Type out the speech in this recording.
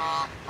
Wow.